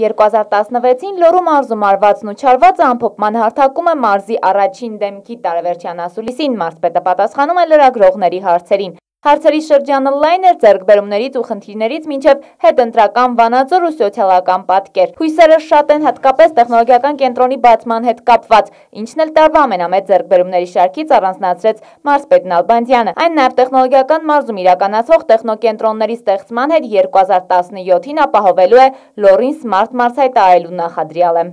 2016-ին լորու մարզում արվածն ու չարվածը ամփոփման հարթակում է մարզի առաջին դեմքի տարեվերջյան ասուլիսին, մարզպետը պատասխանում է լրագրողների հարցերին։ Հարցերի շրջանը լայն էր ձեռքբերումներից ու խնդիրներից մինչև հետընտրական վանաձոր ու սոցիալական պատկեր։ Հույսերը շատ են հատկապես տեխնոլոգիական կենտրոնի բացման հետ կապված, ինչն էլ տարվա ամենամեծ ձեռքբերումների շարքից առանձնացրեց մարզպետ Նալբանդյանը։ Այն նաև տեխնոլոգիական մարզում իրականացվող տեխնոկենտրոնների ստեղծման հետ 2017-ին ապահովելու է Լորին Smart Mars հայտարարելու նախադրյալը։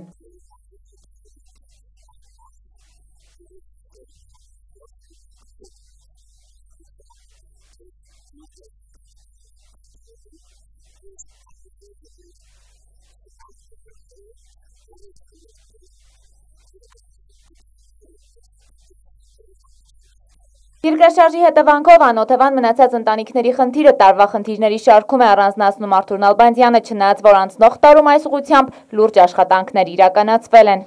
Երկրաշարժի հետևանքով անօթևան մնացած ընտանիքների խնդիրը տարվա խնդիրների շարքում է առանձնացնում Արթուր Նալբանդյանը, չնայած որ անցնող տարում այս ուղությամբ լուրջ աշխատանքներ իրականացվել են։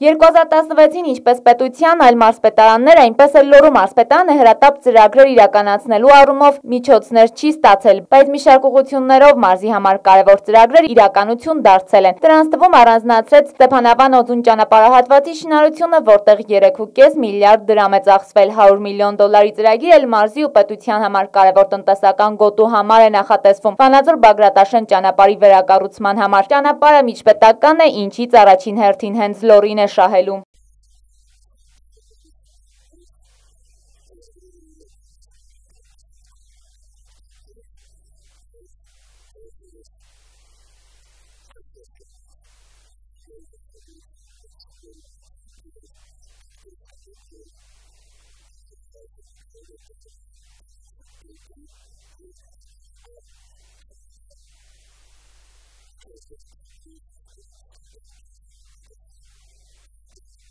2016-ին ինչպես պետության այլ մարսպետարաններ, այնպես էլ լորու մարսպետանը հրատապ ծրագրեր իրականացնելու առումով միջոցներ չի ստացել, բայց մի շարք ուղություններով մարզի համար կարևոր ծրագրեր իրականություն դարձել են։ Դրանց տվում առանձնացրեց Ստեփանավան օձուն ճանապարհահատվածի շինարարությունը, որտեղ 3.5 միլիարդ դրամ է ծախսվել 100 միլիոն դոլարի ծրագիր էլ մարզի ու պետության համար կարևոր տնտեսական գոտու համար է նախատեսվում։ Վանաձոր Բագրատաշեն ճանապարհի վերակառուցման համար ճանապարհը միջպետական է, ինչից առաջին հերթին հենց լորին է շահելում։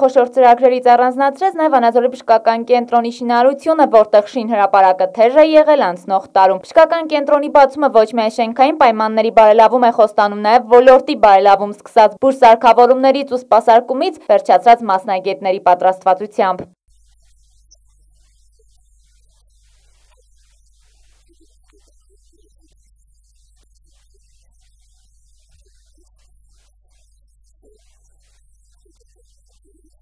խոշոր ծրագրերից առանձնացրեց նաև Վանաձորի բժշկական կենտրոնի շինարարությունը, որտեղ շին հրապարակը թեժ է եղել անցնող տարում։ Բժշկական կենտրոնի բացումը ոչ միայն շենքային պայմանների բարելավում է խոստանում, նաև ոլորտի բարելավում սկսած բուժ սարքավորումներից ու սպասարկումից վերջացած մասնագետների պատրաստվածությամբ։ Thank you.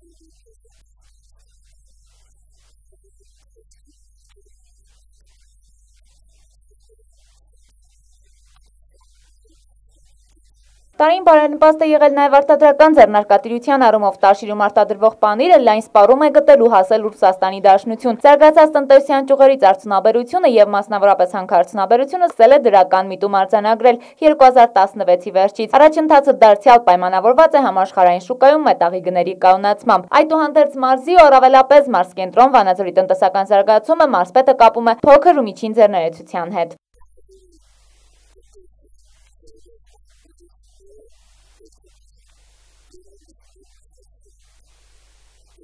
Տարին բարենպաստ է եղել նաև արտադրական ձեռնարկատիրության առումով տարշիրում արտադրվող պանիրը լայն սպառում է գտել ու հասել Ռուսաստանի Դաշնություն։ Զարգացած տնտեսության ճյուղերից արդյունաբերությունը եւ մասնավորապես հանքարդյունաբերությունը սկսել է դրական միտում արձանագրել 2016-ի վերջից։ Առաջընթացը դարձյալ պայմանավորված է համաշխարհային շուկայում մետաղի գների կայունացմամբ։ Այդուհանդերձ մարզի ու առավելապես մարզկենտրոն Վանաձորի տնտեսական զարգացումը մարզպետը կապում է փոքր ու միջին ձեռներեցության հետ։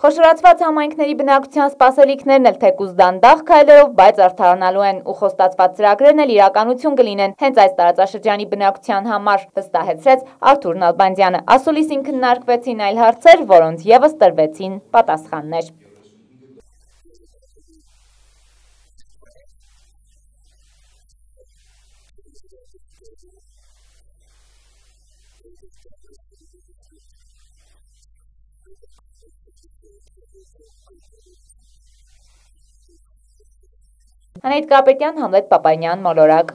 Խոշորացված համայնքների բնակության սպասելիքներն էլ թեկուզ դանդաղ քայլերով, բայց արդարանալու են ու խոստացված ծրագրերն էլ իրականություն կլինեն հենց այս տարածաշրջանի բնակության համար, վստահեցրեց Արթուր Նալբանդյանը։ Ասուլիսին քննարկվեցին այլ հարցեր, որոնց եւս տրվեցին պատասխաններ։ Անեիտ Կապետյան, Համլետ Պապայնյան, Մոլորակ։